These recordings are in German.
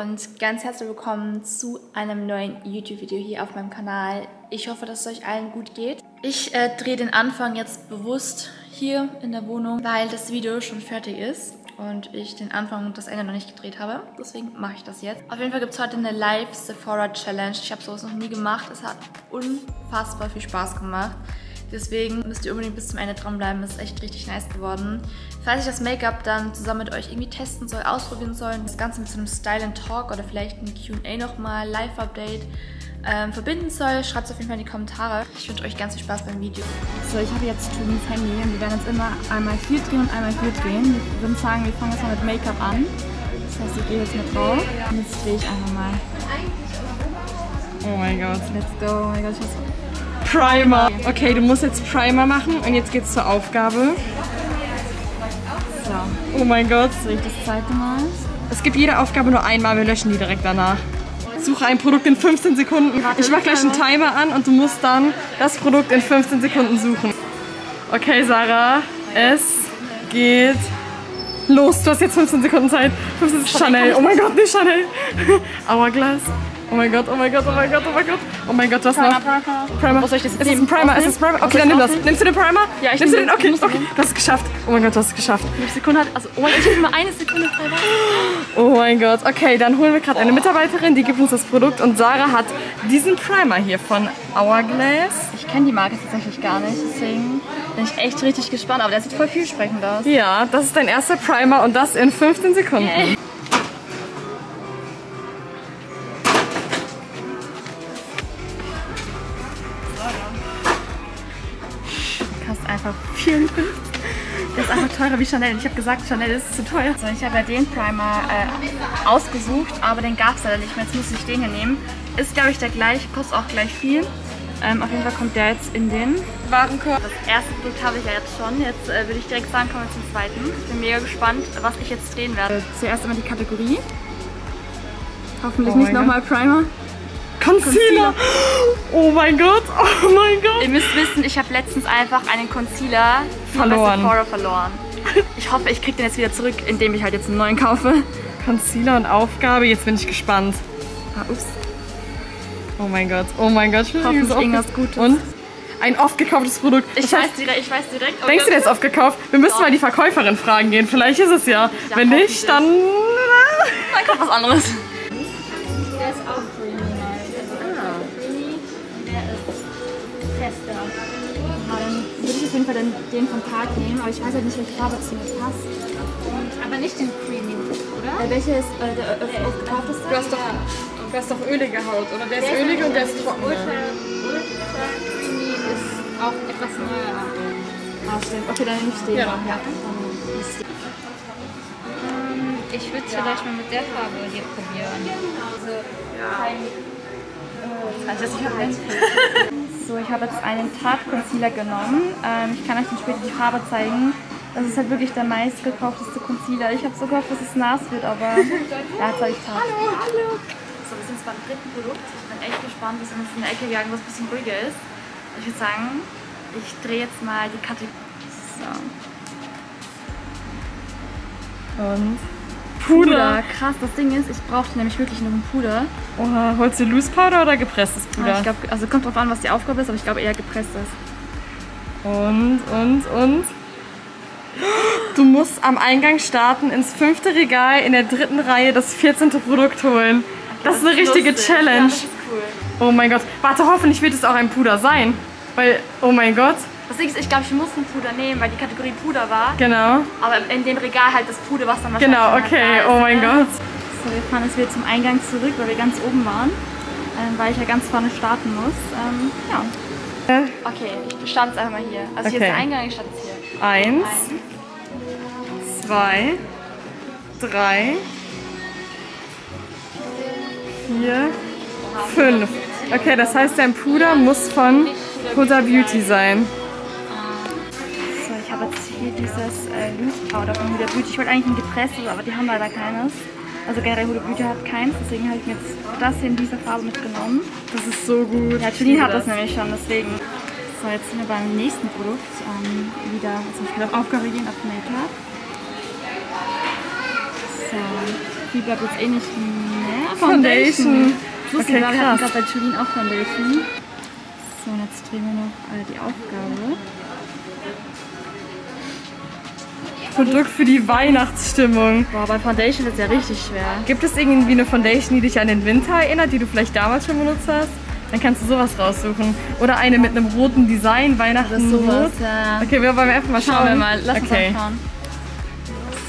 und ganz herzlich willkommen zu einem neuen YouTube-Video hier auf meinem Kanal. Ich hoffe, dass es euch allen gut geht. Ich äh, drehe den Anfang jetzt bewusst hier in der Wohnung, weil das Video schon fertig ist und ich den Anfang und das Ende noch nicht gedreht habe. Deswegen mache ich das jetzt. Auf jeden Fall gibt es heute eine Live Sephora Challenge. Ich habe sowas noch nie gemacht. Es hat unfassbar viel Spaß gemacht. Deswegen müsst ihr unbedingt bis zum Ende dranbleiben. Das ist echt richtig nice geworden. Falls ich das Make-up dann zusammen mit euch irgendwie testen soll, ausprobieren soll, das Ganze mit so einem Style and Talk oder vielleicht ein Q&A nochmal, Live-Update ähm, verbinden soll, schreibt es auf jeden Fall in die Kommentare. Ich wünsche euch ganz viel Spaß beim Video. So, ich habe jetzt Julins Handy und wir werden jetzt immer einmal hier drehen und einmal hier drehen. Wir würden sagen, wir fangen jetzt mal mit Make-up an. Das heißt, ich gehe jetzt mit drauf und jetzt drehe ich einfach mal. Oh mein Gott. Let's go. Oh mein Gott, ich Primer. Okay, du musst jetzt Primer machen und jetzt geht's zur Aufgabe. So, Oh mein Gott. drehe ich das zweite Mal. Es gibt jede Aufgabe nur einmal, wir löschen die direkt danach. Suche ein Produkt in 15 Sekunden. Ich mache gleich einen Timer an und du musst dann das Produkt in 15 Sekunden suchen. Okay, Sarah, es geht los. Du hast jetzt 15 Sekunden Zeit. 15 Chanel. Oh mein Gott, nicht Chanel. Hourglass. Oh mein Gott, oh mein Gott, oh mein Gott, oh mein Gott. Oh mein Gott, was noch? Primer. Was soll ich das jetzt Ist es ein? Primer? Ist es Primer? Okay, dann nimm das. Nimmst du den Primer? Ja, ich Nimmst du den? Okay, okay. Du hast es geschafft. Oh mein Gott, du hast es geschafft. Wie viele Sekunden hat. Also, oh mein Gott, ich habe nur eine Sekunde frei. Oh mein Gott. Okay, dann holen wir gerade eine Mitarbeiterin, die gibt uns das Produkt und Sarah hat diesen Primer hier von Hourglass. Ich kenne die Marke tatsächlich gar nicht, deswegen bin ich echt richtig gespannt. Aber der sieht voll vielversprechend aus. Ja, das ist dein erster Primer und das in 15 Sekunden. Kostet einfach 54. Der ist einfach teurer wie Chanel. Und ich habe gesagt, Chanel ist zu teuer. So, ich habe ja den Primer äh, ausgesucht, aber den gab es leider nicht mehr. Jetzt muss ich den hier nehmen. Ist, glaube ich, der gleiche, kostet auch gleich viel. Ähm, auf jeden Fall kommt der jetzt in den Warenkorb. Das erste Produkt habe ich ja jetzt schon. Jetzt äh, würde ich direkt sagen, kommen wir zum zweiten. Ich bin mega gespannt, was ich jetzt drehen werde. Zuerst immer die Kategorie. Hoffentlich Oh nicht nochmal Primer. Concealer. Oh mein Gott, oh mein Gott. Ihr müsst wissen, ich habe letztens einfach einen Concealer von Verloren. Sephora verloren. Ich hoffe, ich kriege den jetzt wieder zurück, indem ich halt jetzt einen neuen kaufe. Concealer und Aufgabe, jetzt bin ich gespannt. Ah, ups. Oh mein Gott, oh mein Gott. Ich Hoffentlich irgendwas Gutes. Und ein oft gekauftes Produkt. Ich Das weiß heißt, direkt, ich weiß direkt. oh Denkst du, der ist oft gekauft? Wir müssen mal die Verkäuferin fragen gehen. Vielleicht ist es ja. Wenn nicht, dann... Da kommt was anderes. Jeden Fall den, den vom Tag nehmen, aber ich weiß halt nicht, welche Farbe zu mir passt. Aber nicht den creamy, oder? Äh, welcher ist äh, der äh, aufgekaufte? Du hast doch, du hast doch ölige Haut, oder? Der ist ölig und der ist trocken. Ultra, ultra creamy ist auch etwas neuer. Ah, stimmt. Okay, dann nehme ich den. Ja. mal. ja. Ich. Ähm, ich würde es vielleicht mal mit der Farbe hier probieren. Also, kein, Also das ich halt. So, ich habe jetzt einen Tarte Concealer genommen. Ähm, ich kann euch dann später die Farbe zeigen. Das ist halt wirklich der meistgekaufteste Concealer. Ich habe so gehofft, dass es nass wird, aber ja, jetzt habe ich Tarte. Hallo, hallo. So, wir sind jetzt beim dritten Produkt. Ich bin echt gespannt. Wir sind jetzt in der Ecke gegangen, wo es ein bisschen ruhiger ist. Ich würde sagen, ich drehe jetzt mal die Kategorie. So. Und Puder. Puder. Krass, das Ding ist, ich brauchte nämlich wirklich noch ein Puder. Oha, holst du Loose Powder oder gepresstes Ah, Puder? Ich glaube, also kommt drauf an, was die Aufgabe ist, aber ich glaube eher gepresstes. Und, und, und. Du musst am Eingang starten, ins fünfte Regal in der dritten Reihe das 14. Produkt holen. das ist eine richtige lustig. Challenge. Ja, das ist cool. Oh mein Gott. Warte, hoffentlich wird es auch ein Puder sein. Weil, oh mein Gott. Das Ding ist, ich glaube, ich muss ein Puder nehmen, weil die Kategorie Puder war. Genau. Aber in dem Regal halt das Puder, was dann wahrscheinlich Genau, okay. ist, Oh mein ne? Gott. So, wir fahren jetzt wieder zum Eingang zurück, weil wir ganz oben waren. Ähm, weil ich ja ganz vorne starten muss. Ähm, ja. Okay, ich starte jetzt einfach mal hier. Also hier ist Okay. der Eingang, ich starte jetzt hier. Eins, Eins, zwei, drei, vier, fünf. Okay, das heißt, dein Puder muss von Huda Beauty sein. Hier dieses äh, Loose Powder von Huda. Ich wollte eigentlich ein gepresstes, aber die haben leider keines. Also generell Huda Beauty hat keins, deswegen habe ich mir jetzt das hier in dieser Farbe mitgenommen. Das ist so gut. Ja, Julien hat das nämlich schon, deswegen. So, jetzt sind wir beim nächsten Produkt. Ähm, wieder, muss ich wieder auf Aufgabe gehen, auf Make-up. So, viel bleibt jetzt eh nicht mehr Foundation. Lustig, Okay, war, wir hatten krass. gerade bei Julien auch Foundation. So, und jetzt drehen wir noch äh, die Aufgabe. Produkt für die Weihnachtsstimmung. Boah, bei Foundation ist ja richtig schwer. Gibt es irgendwie eine Foundation, die dich an den Winter erinnert, die du vielleicht damals schon benutzt hast? Dann kannst du sowas raussuchen. Oder eine mit einem roten Design, Weihnachten ist sowas, rot. ja. Okay, wir wollen einfach mal schauen. Schauen wir mal, lass uns okay. mal schauen.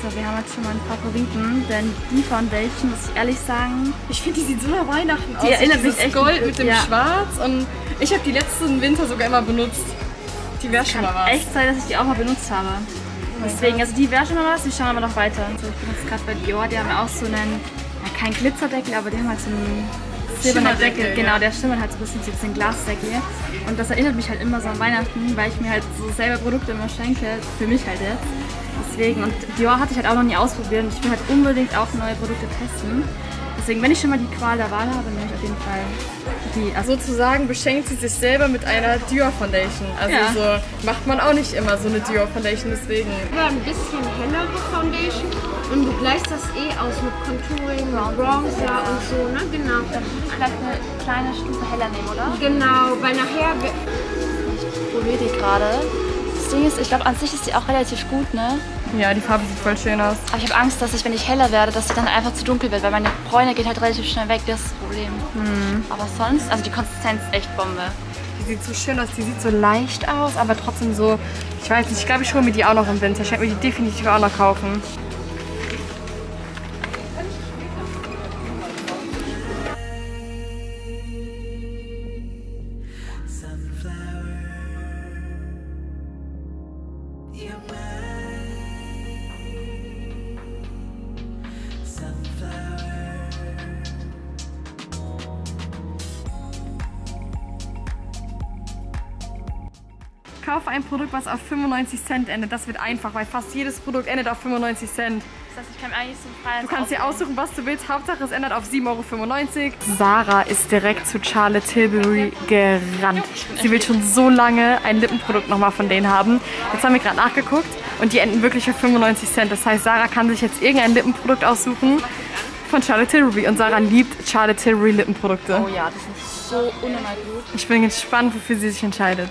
So, wir haben jetzt schon mal einen Favoriten, denn die Foundation, muss ich ehrlich sagen, Ich finde, die sieht so nach Weihnachten aus. Die erinnert mich echt Gold gut, mit dem ja. Schwarz und ich habe die letzten Winter sogar immer benutzt. Die wäre schon mal was. echt Zeit, dass ich die auch mal benutzt habe. Deswegen, also die wäre schon mal was, die schauen aber noch weiter. So, ich benutze gerade bei Dior, die haben ja auch so einen, ja, kein Glitzerdeckel, aber die haben halt so einen silbernen Deckel. Genau, der schimmert halt so ein bisschen zu diesem Glasdeckel. Und das erinnert mich halt immer so an Weihnachten, weil ich mir halt so selber Produkte immer schenke, für mich halt jetzt. Deswegen, und Dior hatte ich halt auch noch nie ausprobiert und ich will halt unbedingt auch neue Produkte testen. Deswegen, wenn ich schon mal die Qual der Wahl habe, nehme ich auf jeden Fall die. Also, Sozusagen beschenkt sie sich selber mit einer Dior Foundation. Also Ja. so macht man auch nicht immer so eine Dior Foundation, deswegen. Lieber ein bisschen hellere Foundation und du gleichst das eh aus mit Contouring, mit Bronzer und so, ne? Genau. vielleicht eine kleine Stufe heller nehmen, oder? Genau, weil nachher Ich probiere die gerade. Das Ding ist, ich glaube, an sich ist die auch relativ gut, ne? Ja, die Farbe sieht voll schön aus. Aber ich habe Angst, dass ich, wenn ich heller werde, dass sie dann einfach zu dunkel wird, weil meine Bräune geht halt relativ schnell weg. Das ist das Problem. Aber sonst, also die Konsistenz ist echt Bombe. Die sieht so schön aus, die sieht so leicht aus, aber trotzdem so, ich weiß nicht, ich glaube, ich hole mir die auch noch im Winter. Ich werde mir die definitiv auch noch kaufen. Kaufe ein Produkt, was auf 95 Cent endet. Das wird einfach, weil fast jedes Produkt endet auf 95 Cent. Das heißt, ich kann eigentlich so frei Du kannst dir aussuchen, was du willst. Hauptsache, es ändert auf 7,95 Euro. Sarah ist direkt zu Charlotte Tilbury gerannt. Sie will schon so lange ein Lippenprodukt nochmal von denen haben. Jetzt haben wir gerade nachgeguckt und die enden wirklich auf 95 Cent. Das heißt, Sarah kann sich jetzt irgendein Lippenprodukt aussuchen von Charlotte Tilbury. Und Sarah liebt Charlotte Tilbury Lippenprodukte. Oh ja, das ist so unnormal gut. Ich bin gespannt, wofür sie sich entscheidet.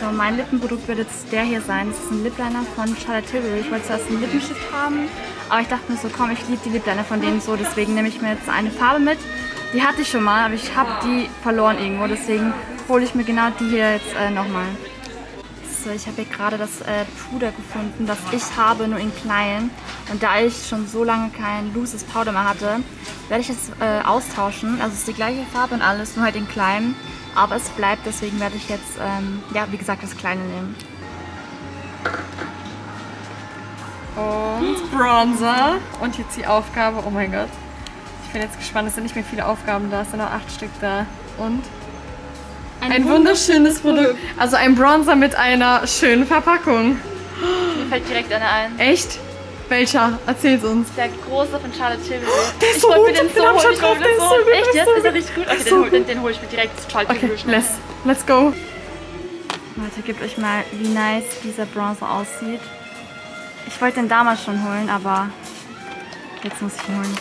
So, mein Lippenprodukt wird jetzt der hier sein. Das ist ein Lip Liner von Charlotte Tilbury. Ich wollte zuerst einen Lippenstift haben, aber ich dachte mir so, komm, ich liebe die Lip Liner von denen so, deswegen nehme ich mir jetzt eine Farbe mit. Die hatte ich schon mal, aber ich habe die verloren irgendwo, deswegen hole ich mir genau die hier jetzt äh, nochmal. So, ich habe hier gerade das äh, Puder gefunden, das ich habe, nur in klein. Und da ich schon so lange kein looses Powder mehr hatte, werde ich es äh, austauschen. Also es ist die gleiche Farbe und alles, nur halt in klein. Aber es bleibt, deswegen werde ich jetzt, ähm, ja, wie gesagt, das kleine nehmen. Und Bronzer. Und jetzt die Aufgabe. Oh mein Gott. Ich bin jetzt gespannt. Es sind nicht mehr viele Aufgaben da. Es sind noch acht Stück da. Und ein, wunderschönes Produkt. Also ein Bronzer mit einer schönen Verpackung. Mir fällt direkt eine ein. Echt? Welcher? Erzähl's uns. Der große von Charlotte Tilbury. Der ist ich so wollte gut, mir den den so ich holen. schon drauf, Ich wollte der ist so gut, Echt der ist jetzt? so Ist er gut. richtig gut? Okay, den, den, den hole ich mir direkt Charlotte Okay, Tilbury. let's, let's go. Leute, gebt euch mal, wie nice dieser Bronzer aussieht. Ich wollte den damals schon holen, aber jetzt muss ich ihn holen.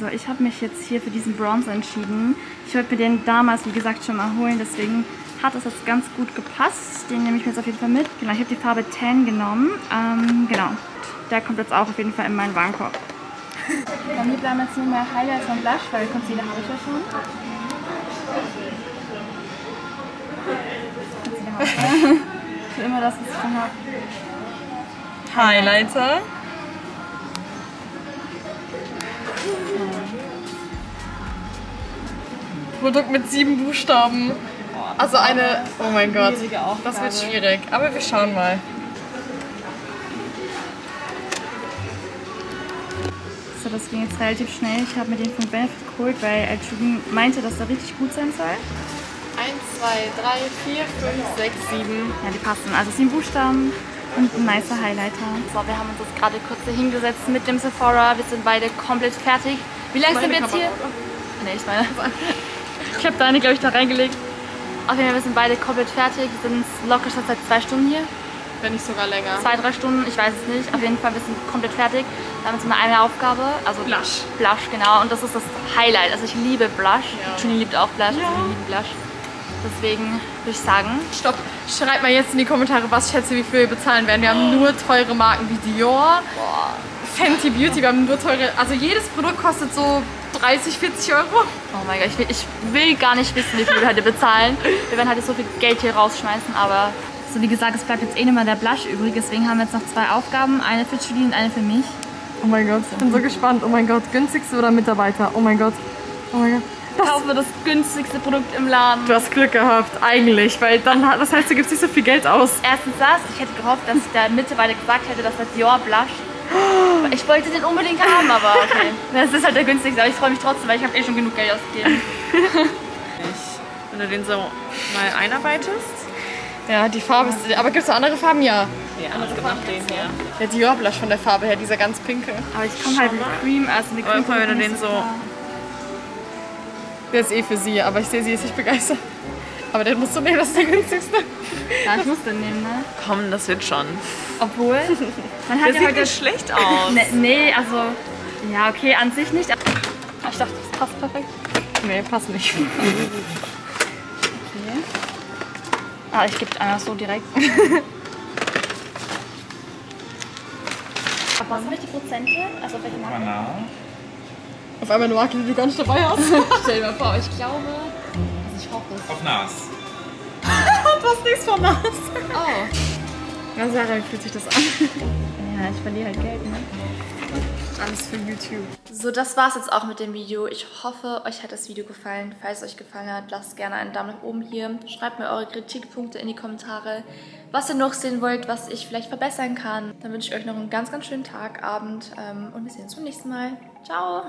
So, ich habe mich jetzt hier für diesen Bronzer entschieden. Ich wollte mir den damals, wie gesagt, schon mal holen, deswegen hat es jetzt ganz gut gepasst. Den nehme ich mir jetzt auf jeden Fall mit. Genau, ich habe die Farbe Tan genommen. Ähm, genau, der kommt jetzt auch auf jeden Fall in meinen Warenkorb. Bei mir bleiben jetzt nur mehr Highlights und Blush, weil Concealer habe ich ja schon. Concealer habe ich ja. Für immer das, was ich schon habe. Highlighter. Produkt mit sieben Buchstaben. Also eine. Oh mein Gott. Das wird schwierig. Aber wir schauen mal. Das ging jetzt relativ schnell. Ich habe mir den von Benefit geholt, weil Julie meinte, dass der richtig gut sein soll. 1, 2, 3, 4, 5, 6, 7. Ja, die passen. Also sieben Buchstaben und ein nicer Highlighter. So, wir haben uns jetzt gerade kurz hingesetzt mit dem Sephora. Wir sind beide komplett fertig. Wie lange sind wir jetzt hier? Nee, ich meine. Ich habe deine, glaube ich, da reingelegt. Auf jeden Fall, wir sind beide komplett fertig. Wir sind locker schon seit zwei Stunden hier. Wenn nicht sogar länger. Zwei, drei Stunden, ich weiß es nicht. Auf jeden Fall, wir sind komplett fertig. Wir haben jetzt nur eine Aufgabe. Also Blush. Blush, genau. Und das ist das Highlight. Also ich liebe Blush. Ja. Juni liebt auch Blush. Also wir lieben Blush. Deswegen würde ich sagen, Stopp, schreibt mal jetzt in die Kommentare, was schätze, wie viel wir bezahlen werden. Wir haben nur teure Marken wie Dior, Fenty Beauty, wir haben nur teure, also jedes Produkt kostet so 30, 40 Euro. oh mein Gott, ich will, ich will gar nicht wissen, wie viel wir heute bezahlen. Wir werden heute so viel Geld hier rausschmeißen, aber so wie gesagt, es bleibt jetzt eh nicht mehr der Blush übrig. Deswegen haben wir jetzt noch zwei Aufgaben. Eine für Julie und eine für mich. Oh mein Gott, ich bin so gespannt. Oh mein Gott, günstigste oder Mitarbeiter? Oh mein Gott. Oh mein Gott. Kaufen wir das günstigste Produkt im Laden. Du hast Glück gehabt, eigentlich, weil dann, das heißt, du gibst nicht so viel Geld aus. Erstens das, ich hätte gehofft, dass der Mitarbeiter gesagt hätte, dass der Dior blusht. Ich wollte den unbedingt haben, aber okay. Das ist halt der günstigste, aber ich freue mich trotzdem, weil ich habe eh schon genug Geld ausgegeben. Wenn du den so mal einarbeitest. Ja, die Farbe ist, aber gibt es andere Farben? Ja. Ja, es gibt noch den hier. Der Dior Blush von der Farbe her, dieser ganz pinke. Aber ich komme halt mit Cream, also mit Aber Cream. mal, wenn du den so-. Der ist eh für sie, aber ich sehe, sie ist nicht begeistert. Aber den musst du nehmen, das ist der günstigste. Ja, ich muss den nehmen, ne? Komm, das wird schon. Obwohl, man hat Der ja sieht heute... nicht schlecht aus. Ne, nee, also... Ja, okay, an sich nicht. aber- Ich dachte, das passt perfekt. Nee, passt nicht. Ah, ich gebe einfach so direkt. Was sind die Prozente? Also auf welche Marke? Auf einmal eine Marke, die du gar nicht dabei hast. Stell dir mal vor, ich glaube... Also ich hoffe es. Auf Nas. Du hast nichts von Nas. Oh. Na Sarah, wie fühlt sich das an? Ja, ich verliere halt Geld, ne? Alles für YouTube. So, das war's jetzt auch mit dem Video. Ich hoffe, euch hat das Video gefallen. Falls es euch gefallen hat, lasst gerne einen Daumen nach oben hier. Schreibt mir eure Kritikpunkte in die Kommentare, was ihr noch sehen wollt, was ich vielleicht verbessern kann. Dann wünsche ich euch noch einen ganz, ganz schönen Tag, Abend ähm, und wir sehen uns beim nächsten Mal. Ciao!